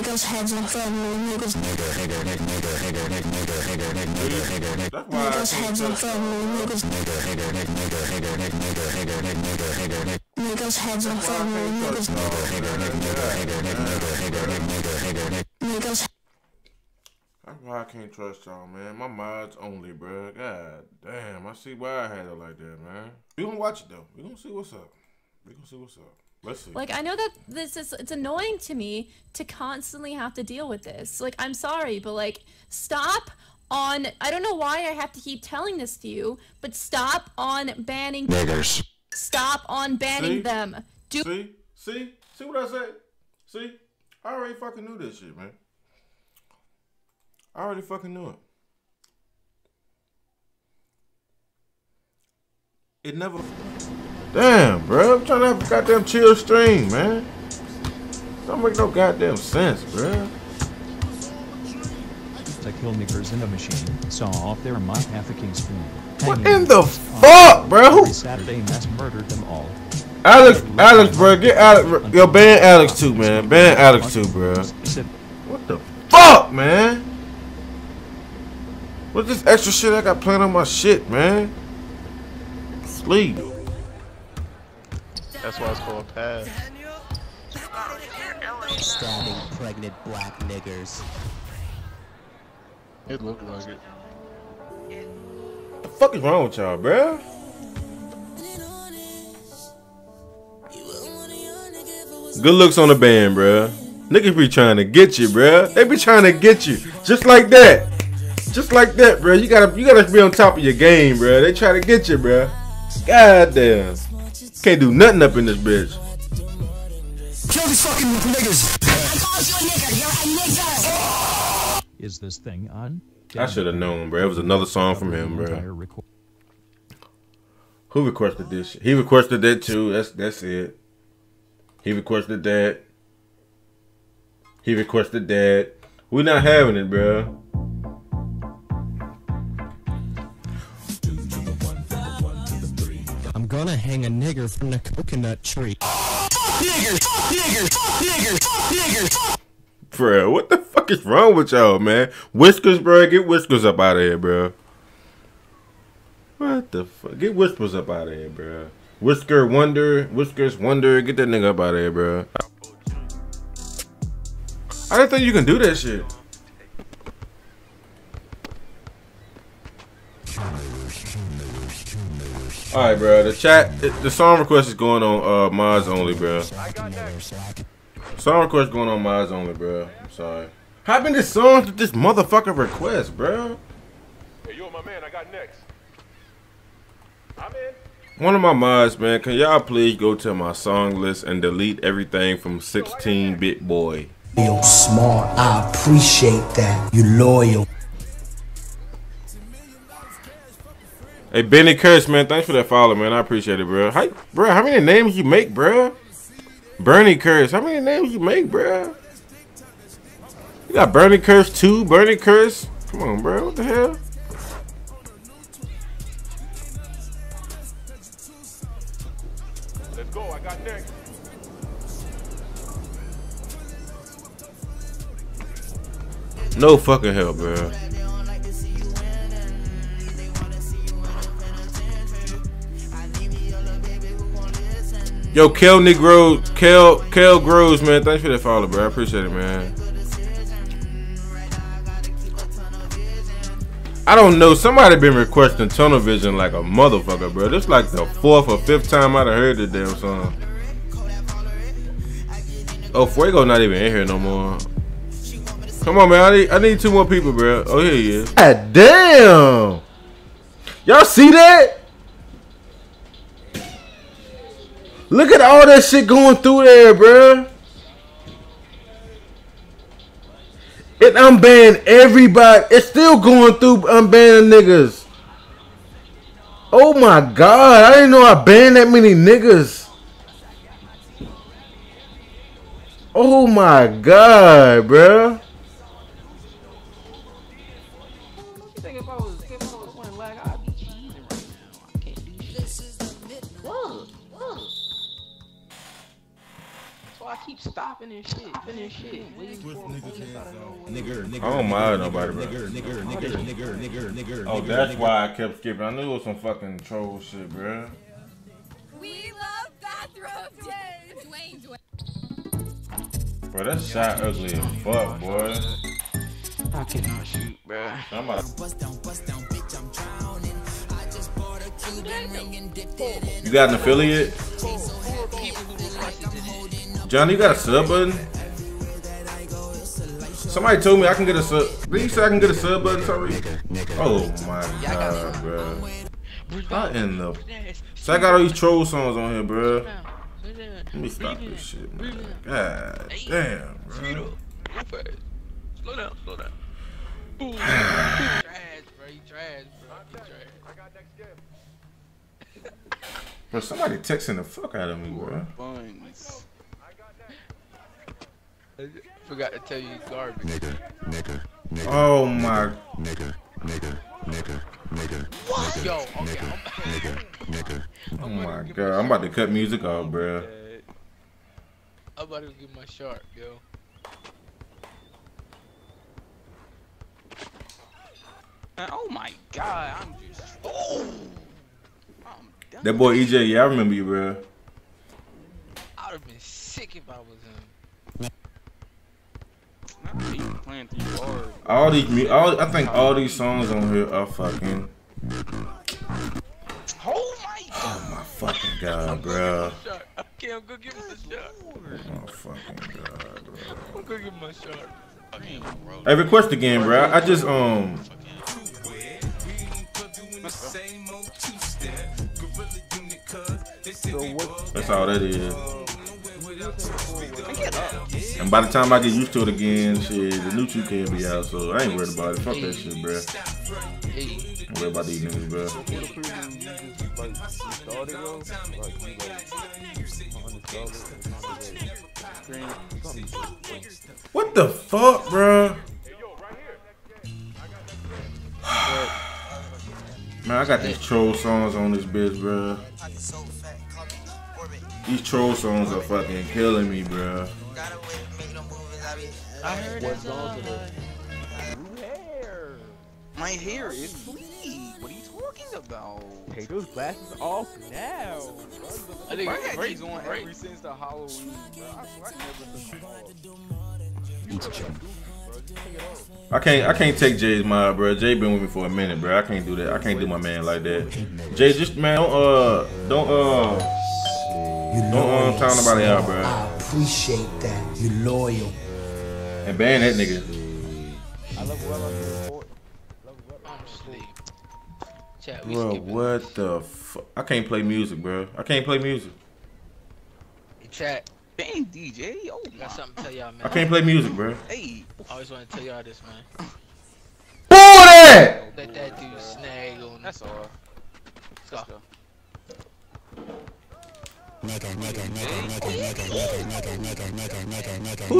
Niggas heads on family, niggas. Nigger, nigger, nigger, nigger, nigger, nigger, nigger, nigger, nigger, nigger, That's why I Niggas heads on trust family, niggas. Nigger, nigger, nigger, nigger, nigger, nigger, nigger, nigger, nigger, nigger. Niggas heads on family, niggas. Nigger, nigger, nigger, nigger, nigger, nigger, nigger, nigger, nigger, nigger. Niggas That's why I can't trust y'all, man. My mods only, bro. God damn, I see why I had it like that, man. We gonna watch it though. We gonna see what's up. We gonna see what's up. Let's see. Like I know that this is it's annoying to me to constantly have to deal with this. Like I'm sorry, but like stop on I don't know why I have to keep telling this to you, but stop on banning Niggers. stop on banning See? them. Do See, see, see what I said. See, I already fucking knew this shit, man. I already fucking knew it. It never. Damn, bro. I'm trying to have a goddamn chill stream, man. Don't make no goddamn sense, bro. kill niggers in a machine, saw off their my trafficking stream. What in the fuck, bro? Saturday, mass murdered them all. Alex, Alex, bro, get Alex. Yo, ban Alex too, man. Ban Alex too, bro. What the fuck, man? What's this extra shit I got playing on my shit, man? Sleep. That's why it's called pad. stabbing pregnant black niggers. It looked like it. The fuck is wrong with y'all, bro? Good looks on the band, bro. Niggas be trying to get you, bro. They be trying to get you, just like that, just like that, bro. You gotta, you gotta be on top of your game, bro. They try to get you, bro. God damn, can't do nothing up in this bitch. Kill these fucking niggas. Is this thing on? I should have known, bro. It was another song from him, bro. Who requested this? He requested that too. That's that's it. He requested that. He requested that. We're not having it, bro. Gonna hang a nigger from the coconut tree. Bro, what the fuck is wrong with y'all, man? Whiskers, bro. Get whiskers up out of here, bro. What the fuck? Get whispers up out of here, bro. Whisker Wonder, Whiskers Wonder. Get that nigga up out of here, bro. I didn't think you can do that shit. All right, bro. The chat, the song request is going on uh Mods only, bro. Song request going on Mods only, bro. I'm sorry. How been this song to this motherfucker request, bro? Hey, you're my man. I got next. I'm in. One of my mods, man, can y'all please go to my song list and delete everything from 16-bit boy? You're smart. I appreciate that. You loyal. Hey, Benny Curse, man, thanks for that follow, man. I appreciate it, bro. How, bro, how many names you make, bro? Bernie Curse, how many names you make, bro? You got Bernie Curse 2, Bernie Curse? Come on, bro, what the hell? Let's go. I got next. No fucking hell, bro. Yo, Kel Negro, Kel, Kel Groves, man. Thanks for that follow, bro. I appreciate it, man. I don't know. Somebody been requesting tunnel vision like a motherfucker, bro. This like the fourth or fifth time I'd have heard the damn song. Oh, Fuego not even in here no more. Come on, man. I need, I need two more people, bro. Oh, here he is. God damn. Y'all see that? Look at all that shit going through there, bro. It unbanned everybody. It's still going through unbanning niggas. Oh my god. I didn't know I banned that many niggas. Oh my god, bro. And shit, finish shit, waiting for him. Nigger, nigger. I don't mind nobody, bro. Nigger, nigger, nigger, nigger, nigger, nigger. Oh, that's why I kept skipping. I knew it was some fucking troll shit, bro. We love bathroom days. Dwayne, Dwayne. Bro, that shot ugly as fuck, boy. I cannot shoot, bro. I'm about You got an affiliate? Johnny, you got a sub button? Somebody told me I can get a sub. Did you say I can get a sub button, sorry? Oh my god, bro. Not in the. So I got all these troll songs on here, bro. Let me stop this shit, man. God damn, bro. Slow down, slow down. Boom. trash, bro. You trash, bro. I got next game. Bro, somebody texting the fuck out of me, bro. Buns. Forgot to tell you garbage. Nigger, nigger, nigger, Oh my. nigger, nigger, nigger, nigger, Yo, okay, I'm, nigger, nigger. Oh my god. I'm about to cut music off, bro. I'm about to get my shark, yo. Oh my god, I'm just. Oh! I'm. That boy EJ, yeah, I remember you, bro. I would have been sick if I was him. Playing three bars. All these, mu- all I think all these songs on here are fucking. Oh my god! Oh my fucking god, bro. Okay, I'm gonna give him the shark. Oh my fucking god, bro. I'm gonna give him my shark. Hey, request again, bro. I just um. That's all that is. And by the time I get used to it again, shit, the new 2K will be out, so I ain't worried about it. Fuck that shit. Hey, ain't worried about these niggas, bro. What the fuck, bro? Man, I got these troll songs on this bitch, bro. These troll songs are fucking killing me, bro. I heard that's all. My hair is clean. What are you talking about? Take those glasses off now. I think I it's had these on great. ever since the Halloween. Bro. I swear I never took I can't I can't take Jay's mind, bro. Jay been with me for a minute, bro. I can't do that. I can't do my man like that. Jay, just man, don't uh, don't uh, You don't loyal, tell nobody out, son. bro. I appreciate that. You loyal. And ban that nigga. I love well on the report. I'm asleep. Chat, we Bro, skipping. what the fuck? I can't play music, bro. I can't play music. Chat, Dang, DJ. Oh, I got something to tell y'all, man. I can't play music, bro. Hey, I always want to tell y'all this, man. Pull that! Let that dude snag on. that's all. Let's go. Who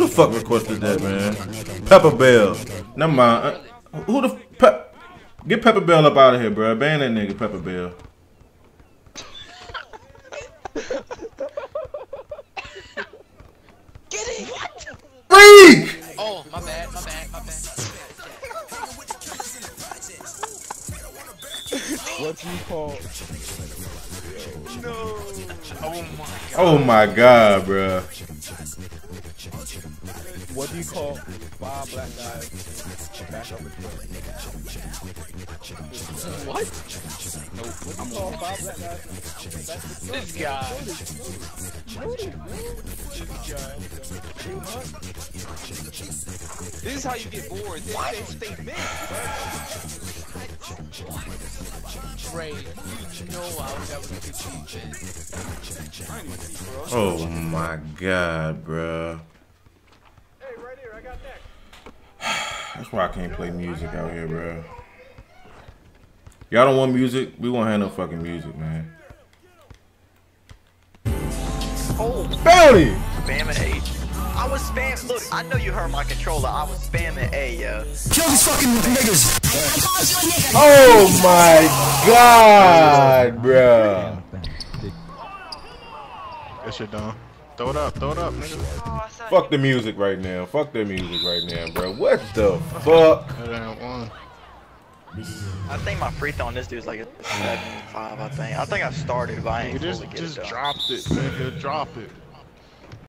the fuck requested that, man? Pepper Bell. Never mind. Uh, Who the pep? Get Pepper Bell up out of here, bro. Ban that nigga, Pepper Bell. Get it! Freak! Oh, my bad, my my bad. What you call? Oh my god. Oh my god, bro. What do you call five black guys? Back up. What? What do you call five black guys? This guy. This is how you get bored. They say statement. Ray, you know I was never gonna get you. Oh my god, bro. Hey, right here, I got next. That's why I can't play music out here, bro. Y'all don't want music? We won't have no fucking music, man. Oh, Bounty! spamming A. I was spamming. Look, I know you heard my controller. I was spamming A, yo. Kill these fucking niggas. Oh my god, bro. That shit done. Throw it up, throw it up, nigga. Fuck the music right now. Fuck the music right now, bro. What the fuck? I think my free throw on this dude's like a 75, I think. I think I started, but I ain't Nigga, just, fully get just it though. dropped it, nigga. Drop it.